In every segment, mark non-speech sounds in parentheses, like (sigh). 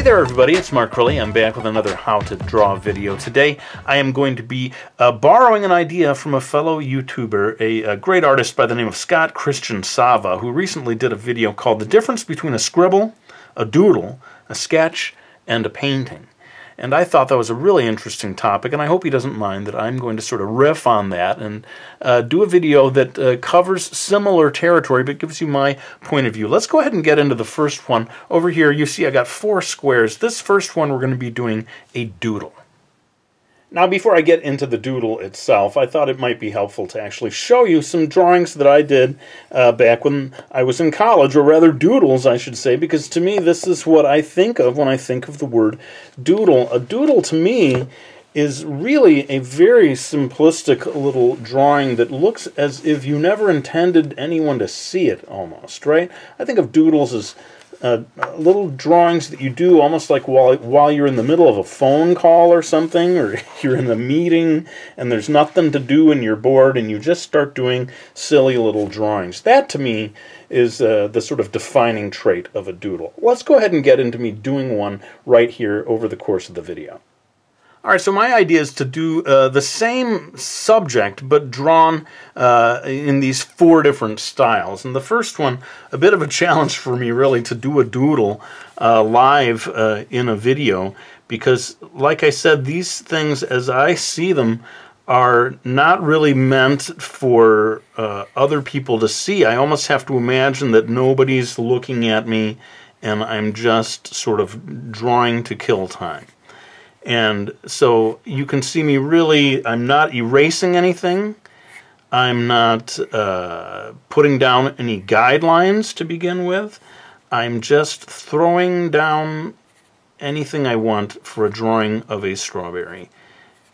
Hey there everybody, it's Mark Crilley. I'm back with another How to Draw video. Today I am going to be uh, borrowing an idea from a fellow YouTuber, a, a, great artist by the name of Scott Christian Sava, who recently did a video called The Difference Between a Scribble, a Doodle, a Sketch, and a Painting. And I thought that was a really interesting topic, and I hope he doesn't mind that I'm going to sort of riff on that and uh, do a video that uh, covers similar territory but gives you my point of view. Let's go ahead and get into the first one. Over here, you see I got four squares. This first one, we're going to be doing a doodle. Now, before I get into the doodle itself, I thought it might be helpful to actually show you some drawings that I did uh, back when I was in college, or rather doodles, I should say, because to me this is what I think of when I think of the word doodle. A doodle to me is really a very simplistic little drawing that looks as if you never intended anyone to see it almost, right? I think of doodles as little drawings that you do almost like while, while you're in the middle of a phone call or something, or (laughs) you're in a meeting and there's nothing to do and you're bored and you just start doing silly little drawings. That to me is uh, the sort of defining trait of a doodle. Let's go ahead and get into me doing one right here over the course of the video. All right, so my idea is to do uh, the same subject, but drawn uh, in these four different styles. And the first one, a bit of a challenge for me, really, to do a doodle uh, live uh, in a video, because, like I said, these things, as I see them, are not really meant for uh, other people to see. I almost have to imagine that nobody's looking at me, and I'm just sort of drawing to kill time. And so you can see me really, I'm not erasing anything. I'm not uh, putting down any guidelines to begin with. I'm just throwing down anything I want for a drawing of a strawberry.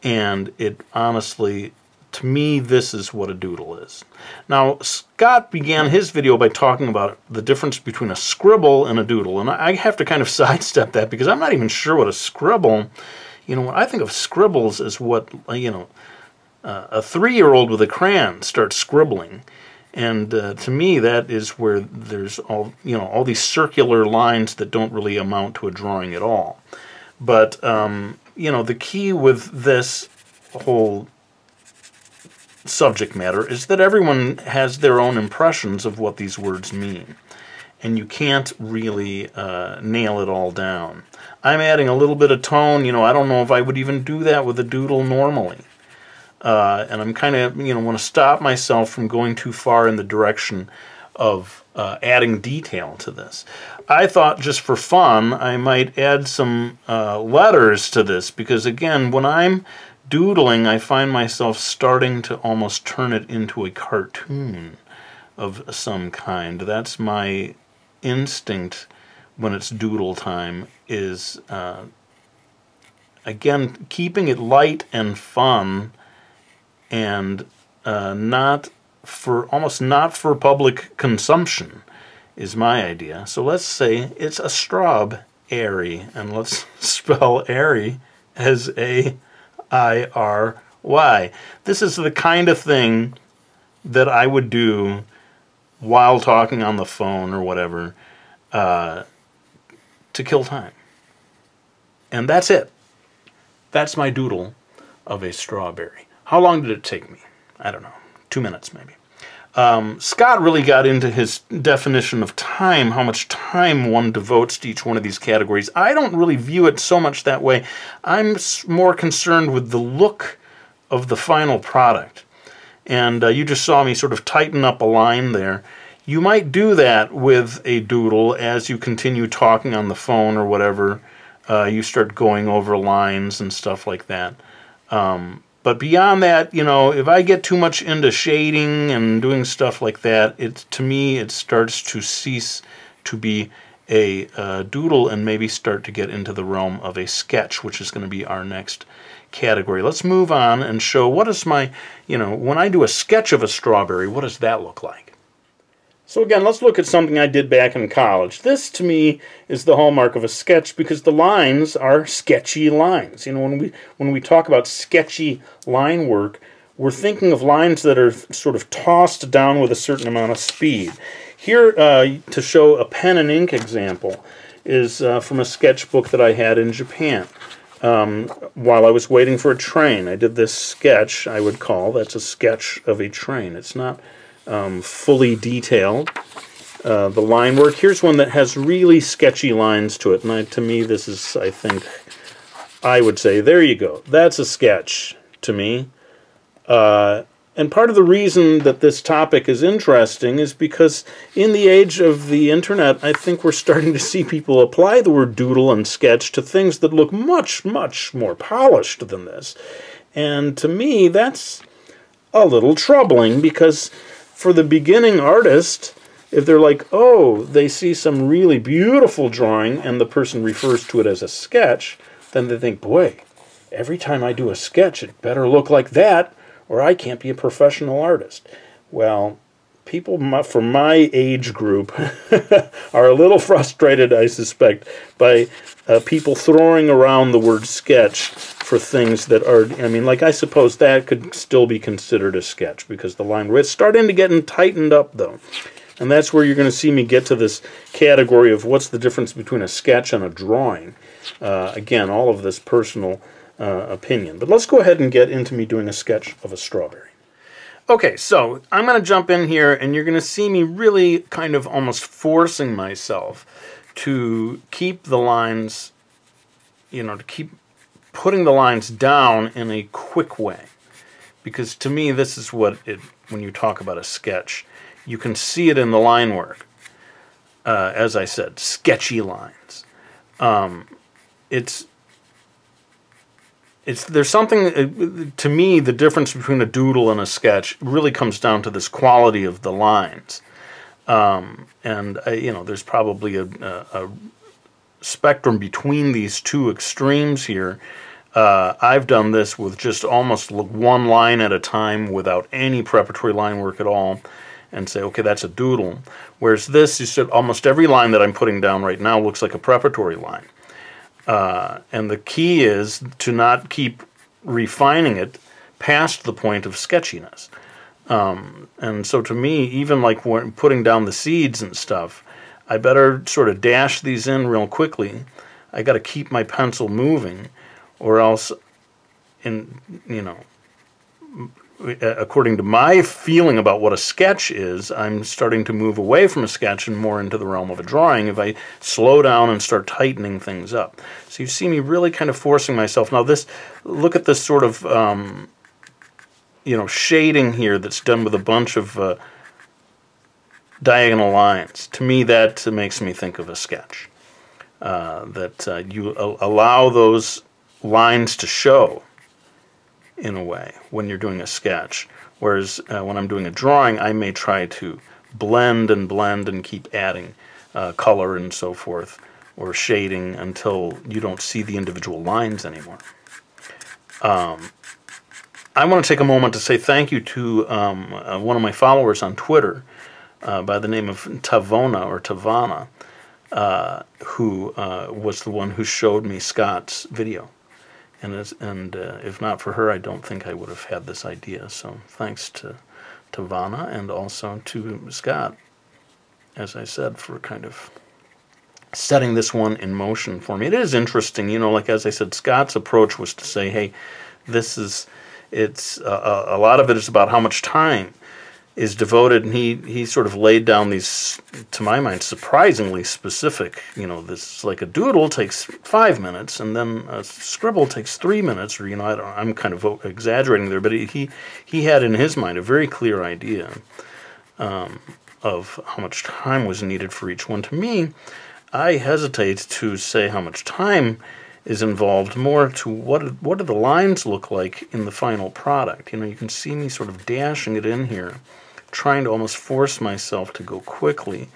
And it honestly, to me, this is what a doodle is. Now, Scott began his video by talking about the difference between a scribble and a doodle. And I have to kind of (laughs) sidestep that because I'm not even sure what a scribble you know, I think of scribbles as what, you know, uh, a three-year-old with a crayon starts scribbling. And uh, to me, that is where there's all, you know, all these circular lines that don't really amount to a drawing at all. But, um, you know, the key with this whole subject matter is that everyone has their own impressions of what these words mean and you can't really uh, nail it all down. I'm adding a little bit of tone. You know, I don't know if I would even do that with a doodle normally. Uh, and I'm kind of, you know, want to stop myself from going too far in the direction of uh, adding detail to this. I thought just for fun, I might add some uh, letters to this because, again, when I'm doodling, I find myself starting to almost turn it into a cartoon of some kind. That's my instinct when it's doodle time is uh, again keeping it light and fun and uh, not for almost not for public consumption is my idea. So let's say it's a straw airy and let's (laughs) spell airy as a I R Y. This is the kind of thing that I would do while talking on the phone or whatever uh, to kill time. And that's it. That's my doodle of a strawberry. How long did it take me? I don't know. Two minutes, maybe. Um, Scott really got into his definition of time, how much time one devotes to each one of these categories. I don't really view it so much that way. I'm more concerned with the look of the final product. And uh, you just saw me sort of tighten up a line there. You might do that with a doodle as you continue talking on the phone or whatever. Uh, you start going over lines and stuff like that. Um, but beyond that, you know, if I get too much into shading and doing stuff like that, it to me it starts to cease to be a uh, doodle and maybe start to get into the realm of a sketch, which is going to be our next category. Let's move on and show what is my, you know, when I do a sketch of a strawberry, what does that look like? So again, let's look at something I did back in college. This, to me, is the hallmark of a sketch because the lines are sketchy lines. You know, when we when we talk about sketchy line work, we're thinking of lines that are sort of tossed down with a certain amount of speed. Here, uh, to show a pen and ink example, is uh, from a sketchbook that I had in Japan. Um, while I was waiting for a train, I did this sketch, I would call. That's a sketch of a train. It's not um, fully detailed. Uh, the line work. Here's one that has really sketchy lines to it. And I, to me, this is, I think, I would say, there you go. That's a sketch to me. Uh, and part of the reason that this topic is interesting is because in the age of the internet, I think we're starting to see people apply the word doodle and sketch to things that look much, much more polished than this. And to me, that's a little troubling because for the beginning artist, if they're like, oh, they see some really beautiful drawing and the person refers to it as a sketch, then they think, boy, every time I do a sketch, it better look like that or I can't be a professional artist. Well, people from my age group (laughs) are a little frustrated, I suspect, by uh, people throwing around the word sketch for things that are, I mean, like I suppose that could still be considered a sketch because the line, it's starting to get tightened up though. And that's where you're going to see me get to this category of what's the difference between a sketch and a drawing. Uh, again, all of this personal uh, opinion. But let's go ahead and get into me doing a sketch of a strawberry. Okay, so I'm going to jump in here and you're going to see me really kind of almost forcing myself to keep the lines, you know, to keep putting the lines down in a quick way. Because to me, this is what it, when you talk about a sketch, you can see it in the line work. Uh, as I said, sketchy lines. Um, it's it's there's something uh, to me the difference between a doodle and a sketch really comes down to this quality of the lines. Um, and uh, you know there's probably a, a, a, spectrum between these two extremes here. Uh, I've done this with just almost one line at a time without any preparatory line work at all and say okay that's a doodle. Whereas this you almost every line that I'm putting down right now looks like a preparatory line uh, and the key is to not keep refining it past the point of sketchiness. Um, and so to me, even like when putting down the seeds and stuff, I better sort of dash these in real quickly. I got to keep my pencil moving, or else, in you know, according to my feeling about what a sketch is, I'm starting to move away from a sketch and more into the realm of a drawing if I slow down and start tightening things up. So you see me really kind of forcing myself. Now this, look at this sort of, um, you know, shading here that's done with a bunch of uh, diagonal lines. To me, that makes me think of a sketch. Uh, that uh, you allow those lines to show in a way when you're doing a sketch. Whereas uh, when I'm doing a drawing, I may try to blend and blend and keep adding uh, color and so forth, or shading until you don't see the individual lines anymore. Um, I want to take a moment to say thank you to um, uh, one of my followers on Twitter uh, by the name of Tavona or Tavana, uh, who uh, was the one who showed me Scott's video and and uh, if not for her, I don't think I would have had this idea. So thanks to to Vanna and also to Scott, as I said, for kind of setting this one in motion for me. It is interesting, you know, like as I said, Scott's approach was to say, hey, this is it's uh, a lot of it is about how much time is devoted, and he he sort of laid down these, to my mind, surprisingly specific. You know, this like a doodle takes five minutes, and then a scribble takes three minutes, or you know, I am kind of exaggerating there, but he he had in his mind a very clear idea um, of how much time was needed for each one. To me, I hesitate to say how much time is involved more to what what do the lines look like in the final product. You know, you can see me sort of dashing it in here trying to almost force myself to go quickly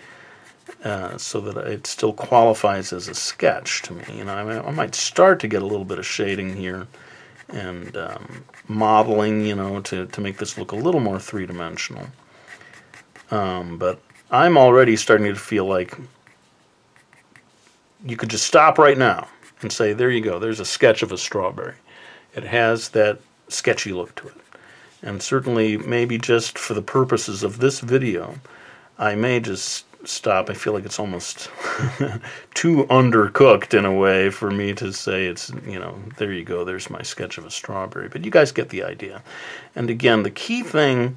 uh, so that it still qualifies as a sketch to me. You know, I, I might start to get a little bit of shading here and um, modeling, you know, to, to make this look a little more three-dimensional. Um, but I'm already starting to feel like you could just stop right now and say, there you go, there's a sketch of a strawberry. It has that sketchy look to it and certainly maybe just for the purposes of this video, I may just stop. I feel like it's almost (laughs) too undercooked in a way for me to say it's, you know, there you go, there's my sketch of a strawberry. But you guys get the idea. And again, the key thing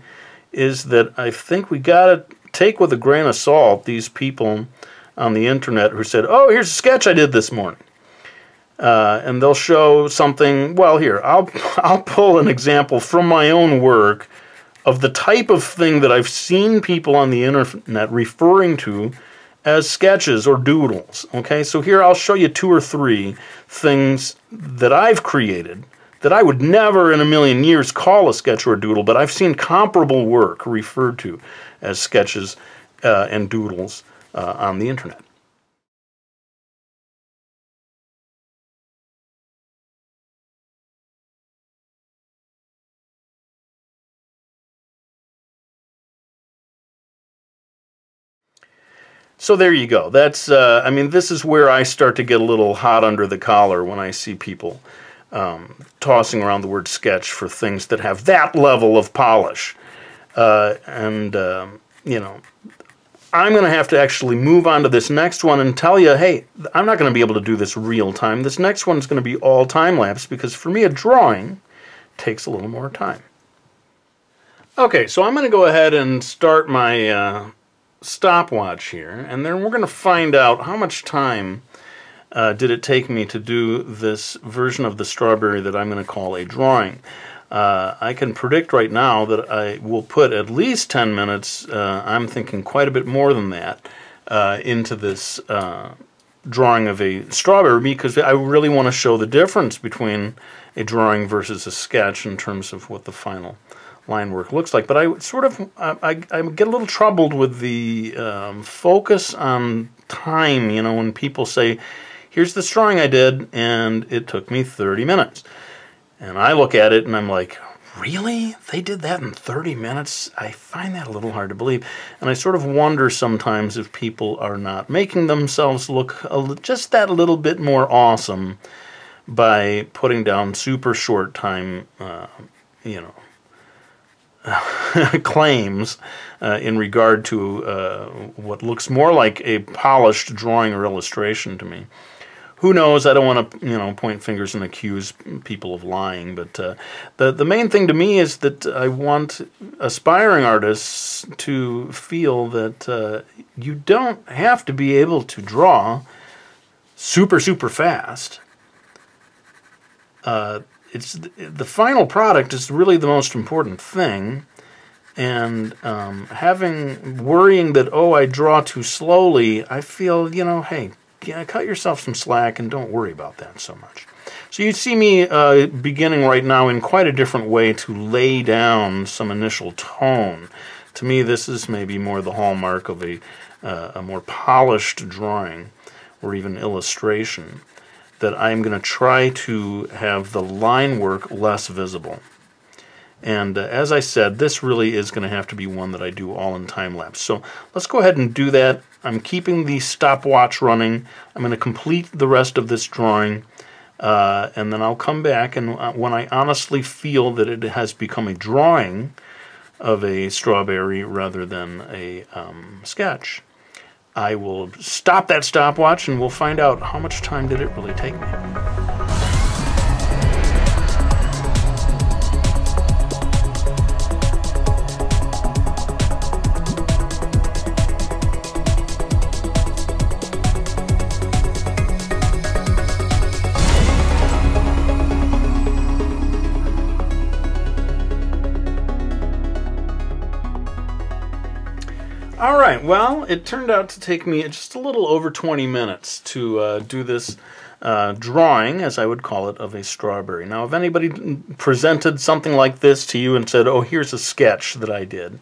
is that I think we got to take with a grain of salt these people on the internet who said, oh, here's a sketch I did this morning. Uh, and they'll show something. Well, here I'll (laughs) I'll pull an example from my own work of the type of thing that I've seen people on the internet referring to as sketches or doodles. Okay, so here I'll show you two or three things that I've created that I would never in a million years call a sketch or a doodle, but I've seen comparable work referred to as sketches uh, and doodles uh, on the internet. So there you go. That's, uh, I mean, this is where I start to get a little hot under the collar when I see people um, tossing around the word sketch for things that have that level of polish. Uh, and, um, you know, I'm going to have to actually move on to this next one and tell you, hey, I'm not going to be able to do this real time. This next one is going to be all time lapse because for me, a drawing takes a little more time. Okay, so I'm going to go ahead and start my uh, stopwatch here, and then we're going to find out how much time uh, did it take me to do this version of the strawberry that I'm going to call a drawing. Uh, I can predict right now that I will put at least 10 minutes, uh, I'm thinking quite a bit more than that, uh, into this uh, drawing of a strawberry because I really want to show the difference between a drawing versus a sketch in terms of what the final line work looks like. But I sort of I, I get a little troubled with the um, focus on time. You know, when people say, "Here's the drawing I did, and it took me 30 minutes," and I look at it and I'm like. Really? They did that in 30 minutes? I find that a little hard to believe. And I sort of wonder sometimes if people are not making themselves look just that little bit more awesome by putting down super short time, uh, you know, (laughs) claims uh, in regard to uh, what looks more like a polished drawing or illustration to me. Who knows? I don't want to, you know, point fingers and accuse people of lying, but uh, the the main thing to me is that I want aspiring artists to feel that uh, you don't have to be able to draw super super fast. It's the final product is really the most important thing. And um, having worrying that oh I draw too slowly I feel you know hey cut yourself some slack and don't worry about that so much. So you see me uh, beginning right now in quite a different way to lay down some initial tone. To me this is maybe more the hallmark of a, uh, a more polished drawing or even illustration that I'm going to try to have the line work less visible. And uh, as I said, this really is going to have to be one that I do all in time lapse. So let's go ahead and do that. I'm keeping the stopwatch running. I'm going to complete the rest of this drawing. Uh, and then I'll come back and uh, when I honestly feel that it has become a drawing of a strawberry rather than a um, sketch, I will stop that stopwatch and we'll find out how much time did it really take me. Right, well, it turned out to take me just a little over 20 minutes to uh, do this uh, drawing, as I would call it, of a strawberry. Now, if anybody presented something like this to you and said, oh, here's a sketch that I did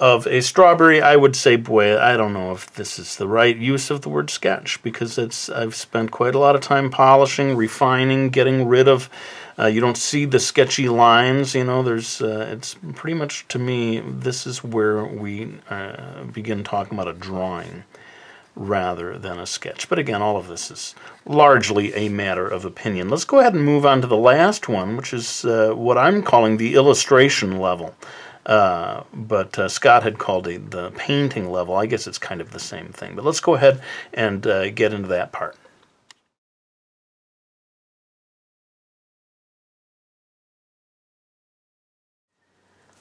of a strawberry, I would say, boy, I don't know if this is the right use of the word sketch because it's I've spent quite a lot of time polishing, refining, getting rid of uh, you don't see the sketchy lines. You know, there's uh, it's pretty much to me. This is where we uh, begin talking about a drawing rather than a sketch. But again, all of this is largely a matter of opinion. Let's go ahead and move on to the last one, which is uh, what I'm calling the illustration level. Uh, but uh, Scott had called it the painting level. I guess it's kind of the same thing. But let's go ahead and uh, get into that part.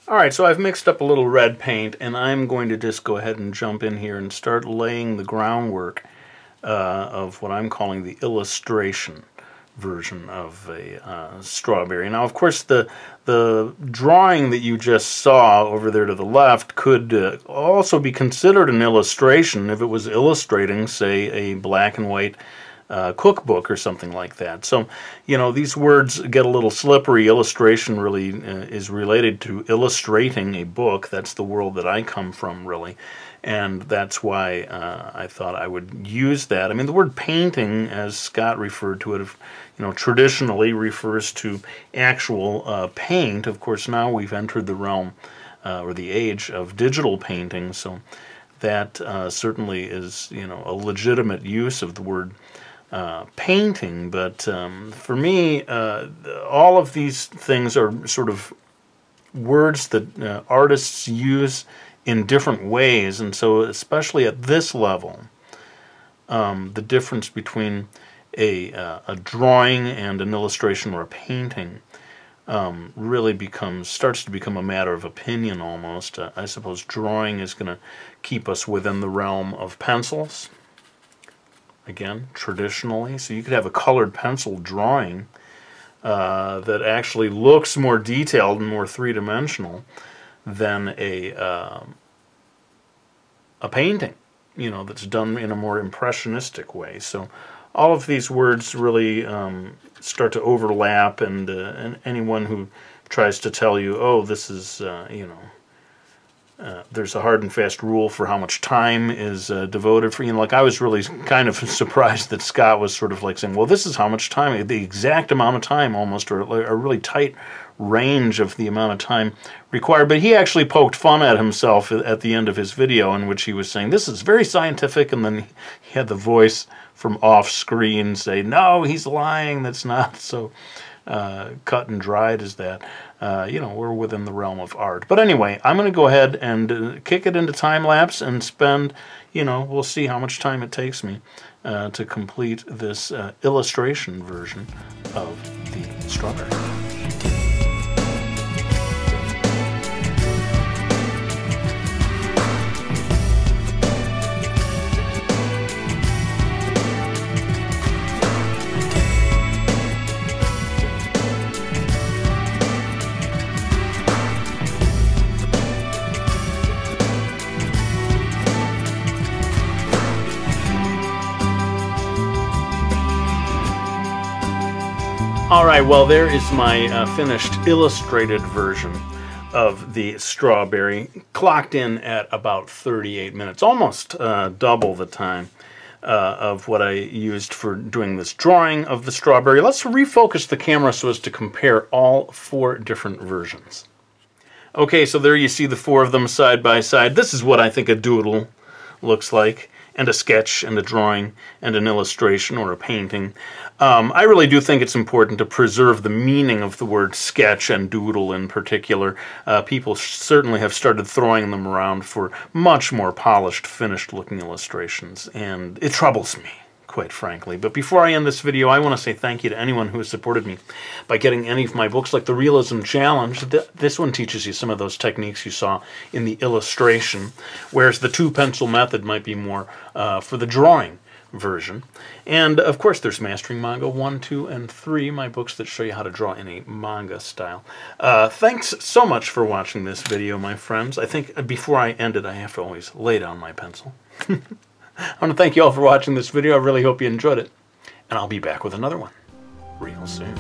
Alright, so I've mixed up a little red paint, and I'm going to just go ahead and jump in here and start laying the groundwork uh, of what I'm calling the illustration version of a uh, strawberry. Now, of course, the the drawing that you just saw over there to the left could uh, also be considered an illustration if it was illustrating, say, a black and white uh, cookbook or something like that. So, you know, these words get a little slippery. Illustration really uh, is related to illustrating a book. That's the world that I come from, really. And that's why uh, I thought I would use that. I mean, the word painting, as Scott referred to it, you know, traditionally refers to actual uh, paint. Of course, now we've entered the realm uh, or the age of digital painting, so that uh, certainly is, you know, a legitimate use of the word uh, painting, but um, for me, uh, all of these things are sort of words that uh, artists use in different ways, and so especially at this level, um, the difference between a, uh, a drawing and an illustration or a painting um, really becomes starts to become a matter of opinion almost. Uh, I suppose drawing is going to keep us within the realm of pencils again, traditionally. So you could have a colored pencil drawing uh, that actually looks more detailed and more three-dimensional than a, uh, a painting, you know, that's done in a more impressionistic way. So all of these words really um, start to overlap, and, uh, and anyone who tries to tell you, oh, this is, uh, you know, uh, there's a hard and fast rule for how much time is uh, devoted for you know like I was really kind of (laughs) surprised that Scott was sort of like saying well this is how much time the exact amount of time almost or a really tight range of the amount of time required. But he actually poked fun at himself at the end of his video in which he was saying this is very scientific and then he had the voice from off screen say no he's lying that's not. (laughs) So uh, cut and dried as that. Uh, you know, we're within the realm of art. But anyway, I'm going to go ahead and uh, kick it into time lapse and spend, you know, we'll see how much time it takes me uh, to complete this uh, illustration version of the strawberry. Alright, well there is my uh, finished illustrated version of the strawberry, clocked in at about 38 minutes, almost uh, double the time uh, of what I used for doing this drawing of the strawberry. Let's refocus the camera so as to compare all four different versions. Okay, so there you see the four of them side by side. This is what I think a doodle looks like and a sketch and a drawing and an illustration or a painting. Um, I really do think it's important to preserve the meaning of the word sketch and doodle in particular. Uh, people certainly have started throwing them around for much more polished, finished looking illustrations, and it troubles me quite frankly. But before I end this video, I want to say thank you to anyone who has supported me by getting any of my books, like the Realism Challenge. This one teaches you some of those techniques you saw in the illustration, whereas the two-pencil method might be more uh, for the drawing version. And of course, there's Mastering Manga 1, 2, and 3, my books that show you how to draw in a manga style. Uh, thanks so much for watching this video, my friends. I think before I end it, I have to always lay down my pencil. (laughs) I want to thank you all for watching this video. I really hope you enjoyed it. And I'll be back with another one real soon.